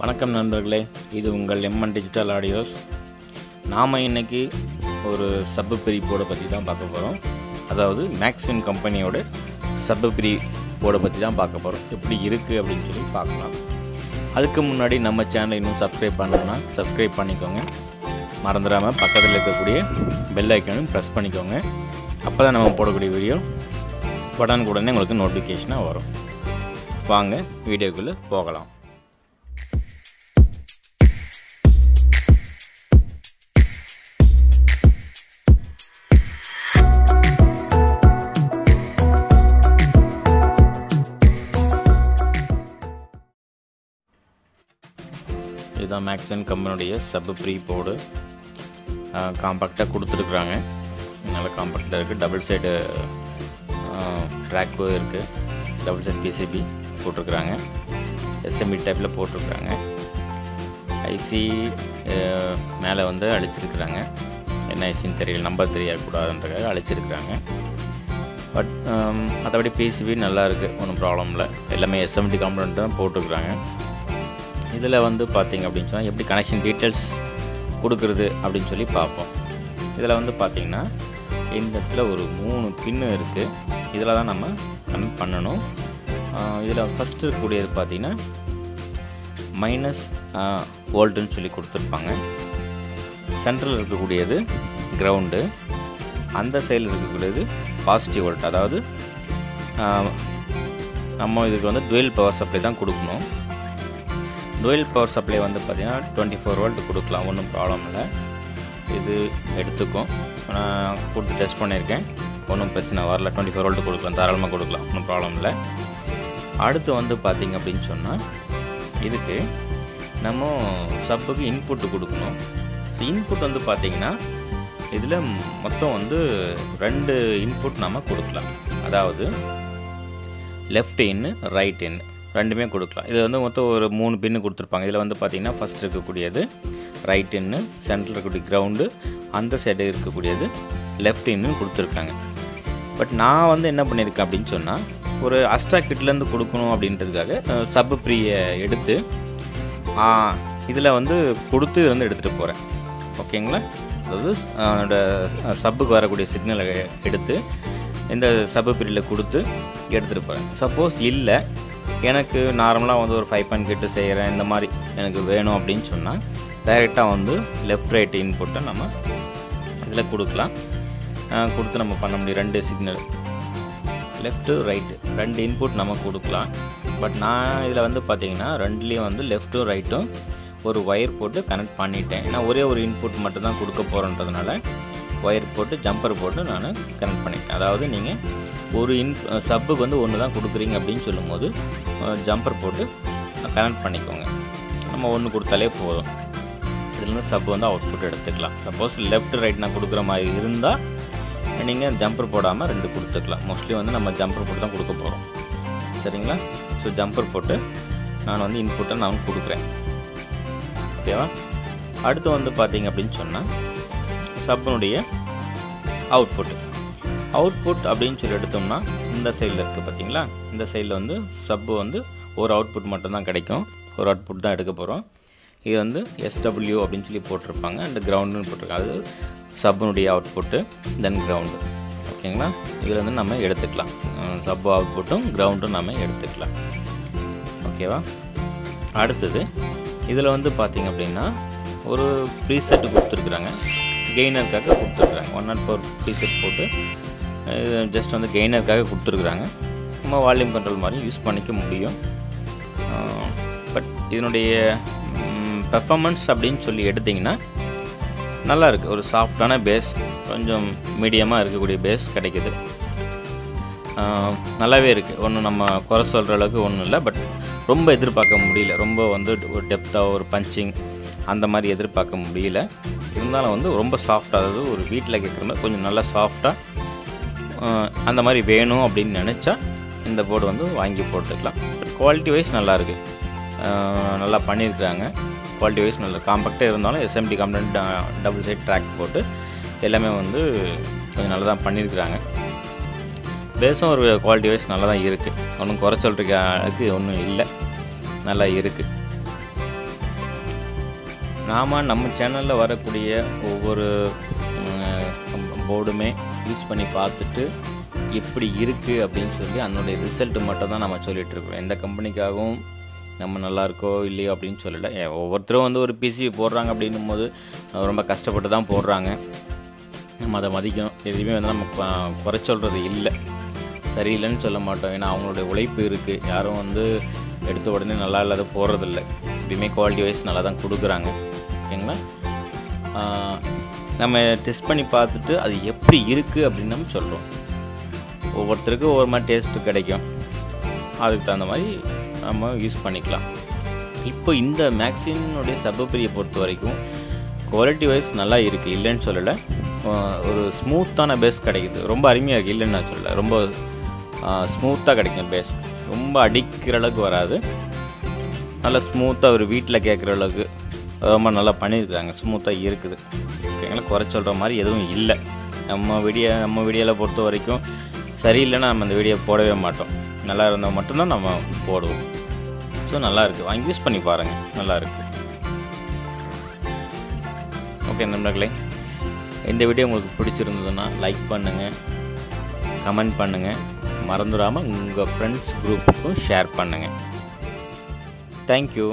வணக்கம் நண்பர்களே இது உங்கள் எம்என் டிஜிட்டல் ஆடியோஸ் நாம் இன்றைக்கி ஒரு சப்பு பிரிப்போட பற்றி தான் பார்க்க போகிறோம் அதாவது மேக்ஸின் கம்பெனியோட சப்பு பிரி பற்றி தான் பார்க்க போகிறோம் எப்படி இருக்குது அப்படின்னு சொல்லி பார்க்கலாம். அதுக்கு முன்னாடி நம்ம சேனலை இன்னும் சப்ஸ்கிரைப் பண்ணணும்னா சப்ஸ்கிரைப் பண்ணிக்கோங்க. மறந்துடாமல் பக்கத்தில் இருக்கக்கூடிய பெல் ஐக்கனும் ப்ரெஸ் பண்ணிக்கோங்க. அப்போ தான் நம்ம போடக்கூடிய வீடியோ உடனுக்குடனே உங்களுக்கு நோட்டிஃபிகேஷனாக வரும். வாங்க வீடியோக்குள்ளே போகலாம். இதுதான் மேக்ஸன் கம்பெனியுடைய சப் ப்ரீ போர்டு காம்பேக்டாக கொடுத்துருக்குறாங்க. நல்ல காம்பேக்டாக இருக்குது டபுள் சைடு ட்ராக் இருக்குது டபுள் சைட் பிசிபி போட்டிருக்குறாங்க. எஸ்எம்பி டைப்பில் போட்டிருக்குறாங்க. ஐசி மேலே வந்து அழிச்சிருக்கிறாங்க. என்ன ஐசின்னு தெரியல. நம்பர் தெரியக்கூடாதுன்றக்காக அழிச்சிருக்கிறாங்க. பட் மற்றபடி பிசிபி நல்லா இருக்குது ஒன்றும் ப்ராப்ளம் இல்லை. எல்லாமே எஸ்எம்டி காம்பனண்ட் தான் போட்டிருக்குறாங்க. இதில் வந்து பார்த்திங்க அப்படின்னு சொன்னால் எப்படி கனெக்ஷன் டீட்டெயில்ஸ் கொடுக்குறது அப்படின்னு சொல்லி பார்ப்போம். இதில் வந்து பார்த்திங்கன்னா இந்த இடத்துல ஒரு மூணு பின்னு இருக்குது இதில் தான் நம்ம கனெக்ட் பண்ணணும். இதில் ஃபஸ்ட்டு இருக்கக்கூடியது பார்த்திங்கன்னா மைனஸ் வோல்ட்டுன்னு சொல்லி கொடுத்துருப்பாங்க. சென்ட்ரல் இருக்கக்கூடியது கிரவுண்டு அந்த சைடில் இருக்கக்கூடியது பாசிட்டிவ் வோல்ட் அதாவது நம்ம இதுக்கு வந்து டுவெல் பவர் சப்ளை தான் கொடுக்கணும். டுவெல் பவர் சப்ளை வந்து பார்த்திங்கன்னா டுவெண்ட்டி ஃபோர் வோல்ட் கொடுக்கலாம் ஒன்றும் ப்ராப்ளம் இல்லை. இது எடுத்துக்கும். நான் கொடுத்து டெஸ்ட் பண்ணியிருக்கேன். ஒன்றும் பிரச்சனை வரல. டுவெண்ட்டி ஃபோர் வோல்ட் கொடுக்கலாம் தாராளமாக கொடுக்கலாம் ஒன்றும் ப்ராப்ளம் இல்லை. அடுத்து வந்து பார்த்திங்க அப்படின்னு சொன்னால் இதுக்கு நம்ம சப்புக்கு இன்புட்டு கொடுக்கணும். ஸோ இன்புட் வந்து பார்த்திங்கன்னா இதில் மொத்தம் வந்து ரெண்டு இன்புட் நம்ம கொடுக்கலாம். அதாவது லெஃப்ட் இன்னு ரைட் இன்னு ரெண்டுமே கொடுக்கலாம். இது வந்து மொத்தம் ஒரு மூணு பின்னு கொடுத்துருப்பாங்க. இதில் வந்து பார்த்திங்கன்னா ஃபஸ்ட் இருக்கக்கூடியது ரைட் இன்னு சென்டரில் இருக்கக்கூடிய கிரவுண்டு அந்த சைடு இருக்கக்கூடியது லெஃப்ட் இன்னு கொடுத்துருக்காங்க. பட் நான் வந்து என்ன பண்ணியிருக்கேன் அப்படின்னு சொன்னால் ஒரு அஸ்ட்ரா கிட்லேருந்து கொடுக்கணும் அப்படின்றதுக்காக சப் ப்ரீயை எடுத்து இதில் வந்து கொடுத்து வந்து எடுத்துகிட்டு போகிறேன் ஓகேங்களா அதாவது என்னோட சப்புக்கு வரக்கூடிய சிக்னலை எடுத்து இந்த சப்பு பிரியில் கொடுத்து எடுத்துகிட்டு போகிறேன் சப்போஸ் இல்லை எனக்கு நார்மலாக வந்து ஒரு ஃபைவ் பாயிண்ட் கிட்ட செய்கிறேன் இந்த மாதிரி எனக்கு வேணும் அப்படின்னு சொன்னால் டைரெக்டாக வந்து லெஃப்ட் ரைட் இன்புட்டை நம்ம இதில் கொடுக்கலாம். கொடுத்து நம்ம பண்ண முடியும். ரெண்டு சிக்னல் லெஃப்ட்டு ரைட்டு ரெண்டு இன்புட் நம்ம கொடுக்கலாம். பட் நான் இதில் வந்து பார்த்திங்கன்னா ரெண்டுலேயும் வந்து லெஃப்ட்டும் ரைட்டும் ஒரு ஒயர் போட்டு கனெக்ட் பண்ணிட்டேன். நான் ஒரே ஒரு இன்புட் மட்டும்தான் கொடுக்க போகிறோன்றதுனால ஒயர் போட்டு ஜம்பர் போட்டு நான் கனெக்ட் பண்ணிட்டேன். அதாவது நீங்கள் ஒரு இன் சப்புக்கு வந்து ஒன்று தான் கொடுக்குறீங்க அப்படின்னு சொல்லும்போது ஜம்பர் போட்டு கனெக்ட் பண்ணிக்கோங்க. நம்ம ஒன்று கொடுத்தாலே போதும். இதுலேருந்து சப் வந்து அவுட்புட் எடுத்துக்கலாம். சப்போஸ் லெஃப்ட் ரைட் நான் கொடுக்குற மாதிரி இருந்தால் நீங்கள் ஜம்பர் போடாமல் ரெண்டு கொடுத்துக்கலாம். மோஸ்ட்லி வந்து நம்ம ஜம்பர் போட்டு தான் கொடுக்க போகிறோம் சரிங்களா? ஸோ ஜம்பர் போட்டு நான் வந்து இன்புட்டை நான் கொடுக்குறேன். ஓகேவா அடுத்து வந்து பார்த்தீங்க அப்படின்னு சொன்னால் சப்பினுடைய அவுட்புட்டு அவுட்புட் அப்படின்னு சொல்லி எடுத்தோம்னா இந்த சைடில் இருக்குது பார்த்தீங்களா இந்த சைடில் வந்து சப்பு வந்து ஒரு அவுட்புட் மட்டும்தான் கிடைக்கும். ஒரு அவுட்புட் தான் எடுக்க போகிறோம் இது வந்து எஸ்டபிள்யூ அப்படின்னு சொல்லி போட்டிருப்பாங்க. அந்த கிரவுண்டுன்னு போட்டிருக்காங்க. அது சப்புனுடைய அவுட்புட்டு தென் கிரவுண்டு ஓகேங்களா? இதில் வந்து நம்ம எடுத்துக்கலாம். சப்பு அவுட்புட்டும் கிரவுண்டும் நம்ம எடுத்துக்கலாம். ஓகேவா? அடுத்தது இதில் வந்து பார்த்திங்க அப்படின்னா ஒரு ப்ரீசெட்டு கொடுத்துருக்குறாங்க. கெய்னருக்காக கொடுத்துருக்குறாங்க. ஒன் நாட் ஃபோர் ப்ரீசெட் போட்டு இது ஜஸ்ட் வந்து கெய்னருக்காக கொடுத்துருக்குறாங்க. நம்ம வால்யூம் கண்ட்ரோல் மாதிரி யூஸ் பண்ணிக்க முடியும். பட் இதனுடைய பெர்ஃபார்மன்ஸ் அப்படின்னு சொல்லி எடுத்திங்கன்னா நல்லா இருக்குது ஒரு சாஃப்டான பேஸ் கொஞ்சம் மீடியமாக இருக்கக்கூடிய பேஸ் கிடைக்கிது. நல்லாவே இருக்குது ஒன்றும் நம்ம குறை சொல்கிற அளவுக்கு ஒன்றும் இல்லை பட் ரொம்ப எதிர்பார்க்க முடியல. ரொம்ப வந்து ஒரு டெப்த்தாக ஒரு பஞ்சிங் அந்த மாதிரி எதிர்பார்க்க முடியல. இருந்தாலும் வந்து ரொம்ப சாஃப்டாக அதாவது ஒரு வீட்டில் கேட்குற மாதிரி கொஞ்சம் நல்லா சாஃப்டாக அந்த மாதிரி வேணும் அப்படின்னு நினச்சா இந்த போர்டு வந்து வாங்கி போட்டுக்கலாம். பட் குவாலிட்டி வைஸ் நல்லாயிருக்கு நல்லா பண்ணியிருக்கிறாங்க குவாலிட்டி வைஸ் நல்லா காம்பேக்டாக இருந்தாலும் SMD component double side track போட்டு எல்லாமே வந்து கொஞ்சம் நல்லா தான் பண்ணியிருக்கிறாங்க பேஸும் ஒரு குவாலிட்டி வைஸ் நல்லா தான் இருக்குது ஒன்றும் குறை சொல்கிறதுக்கு ஒன்றும் இல்லை. நல்லா இருக்குது நாம் நம்ம சேனலில் வரக்கூடிய ஒவ்வொரு போர்டுமே யூஸ் பண்ணி பார்த்துட்டு எப்படி இருக்குது அப்படின்னு சொல்லி அதனுடைய ரிசல்ட் மட்டும் தான் நம்ம சொல்லிகிட்ருக்கோம் எந்த கம்பெனிக்காகவும் நம்ம நல்லாயிருக்கோ இல்லையோ அப்படின்னு சொல்லலை. ஒவ்வொருத்தரும் வந்து ஒரு பிசி போடுறாங்க அப்படின்னும் போது ரொம்ப கஷ்டப்பட்டு தான் போடுறாங்க. நம்ம அதை மதிக்கணும். எதுவுமே வந்து நம்ம குறை சொல்கிறது இல்லை. சரியில்லைன்னு சொல்ல மாட்டோம். ஏன்னா அவங்களுடைய உழைப்பு இருக்குது யாரும் வந்து எடுத்த உடனே நல்லா இல்லாத போடுறதில்ல. எப்பயுமே குவாலிட்டி வைஸ் நல்லா தான் கொடுக்குறாங்க. ஓகேங்களா? நம்ம டெஸ்ட் பண்ணி பார்த்துட்டு அது எப்படி இருக்குது அப்படின்னு நம்ம சொல்கிறோம் ஒவ்வொருத்தருக்கும் ஒவ்வொரு மாதிரி டேஸ்ட்டு கிடைக்கும். அதுக்கு தகுந்த மாதிரி நம்ம யூஸ் பண்ணிக்கலாம். இப்போ இந்த மேக்ஸினுடைய சபப்பிரியை பொறுத்த வரைக்கும் குவாலிட்டி வைஸ் நல்லா இருக்குது இல்லைன்னு சொல்லலை. ஒரு ஸ்மூத்தான பேஸ் கிடைக்குது. ரொம்ப அருமையாக இருக்குது இல்லைன்னு நான் சொல்லலை. ரொம்ப ஸ்மூத்தாக கிடைக்கும் பேஸ் ரொம்ப அடிக்கிற அளவுக்கு வராது. நல்லா ஸ்மூத்தாக ஒரு வீட்டில் கேட்குற அளவுக்கு ரொம்ப நல்லா பண்ணியிருக்காங்க. ஸ்மூத்தாக இருக்குது. ஓகேங்களா குறை சொல்கிற மாதிரி எதுவும் இல்லை. நம்ம வீடியோ நம்ம வீடியோவில் பொறுத்த வரைக்கும் சரியில்லைன்னா நம்ம அந்த வீடியோ போடவே மாட்டோம். நல்லா இருந்தால் மட்டும்தான் நம்ம போடுவோம். ஸோ நல்லாயிருக்கு வாங்கி யூஸ் பண்ணி பாருங்கள் நல்லாயிருக்கு ஓகே நண்பர்களே. இந்த வீடியோ உங்களுக்கு பிடிச்சிருந்ததுன்னா லைக் பண்ணுங்கள் கமெண்ட் பண்ணுங்கள் மறந்துடாமல் உங்கள் ஃப்ரெண்ட்ஸ் குரூப்புக்கும் ஷேர் பண்ணுங்கள் தேங்க்யூ